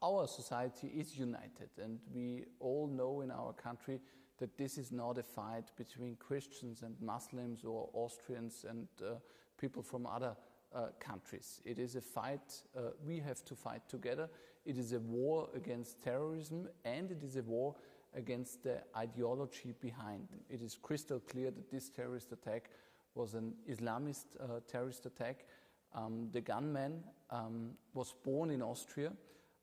Our society is united, and we all know in our country that this is not a fight between Christians and Muslims or Austrians and uh, people from other uh, countries. It is a fight uh, we have to fight together. It is a war against terrorism and it is a war against the ideology behind. It is crystal clear that this terrorist attack was an Islamist uh, terrorist attack. Um, the gunman um, was born in Austria.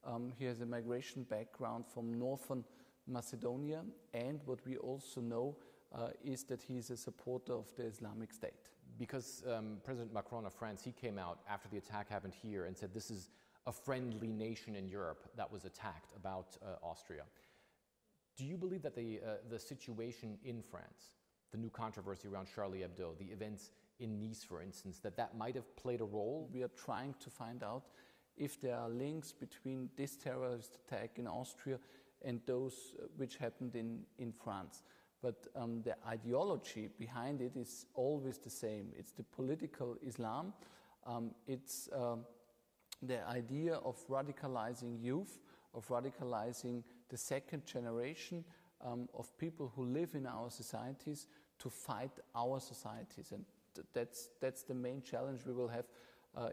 Um, he has a migration background from northern Macedonia, and what we also know uh, is that he is a supporter of the Islamic State. Because um, President Macron of France, he came out after the attack happened here and said this is a friendly nation in Europe that was attacked about uh, Austria. Do you believe that the, uh, the situation in France, the new controversy around Charlie Hebdo, the events in Nice, for instance, that that might have played a role? We are trying to find out if there are links between this terrorist attack in Austria and those uh, which happened in, in France. But um, the ideology behind it is always the same. It's the political Islam. Um, it's uh, the idea of radicalizing youth, of radicalizing the second generation um, of people who live in our societies to fight our societies. And that's, that's the main challenge we will have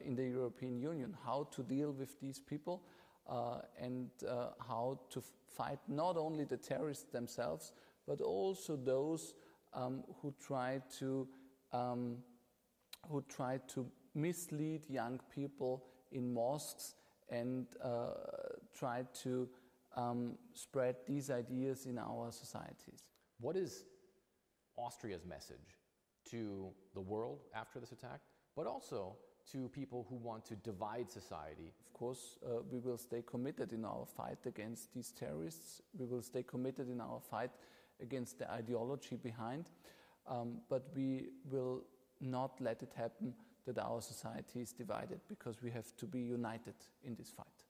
in the European Union how to deal with these people uh, and uh, how to fight not only the terrorists themselves, but also those um, who try to um, who try to mislead young people in mosques and uh, try to um, spread these ideas in our societies. What is Austria's message to the world after this attack, but also to people who want to divide society. Of course, uh, we will stay committed in our fight against these terrorists. We will stay committed in our fight against the ideology behind. Um, but we will not let it happen that our society is divided because we have to be united in this fight.